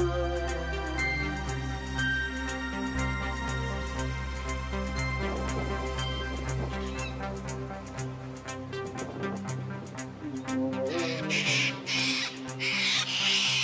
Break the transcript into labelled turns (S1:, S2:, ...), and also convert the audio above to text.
S1: Oh.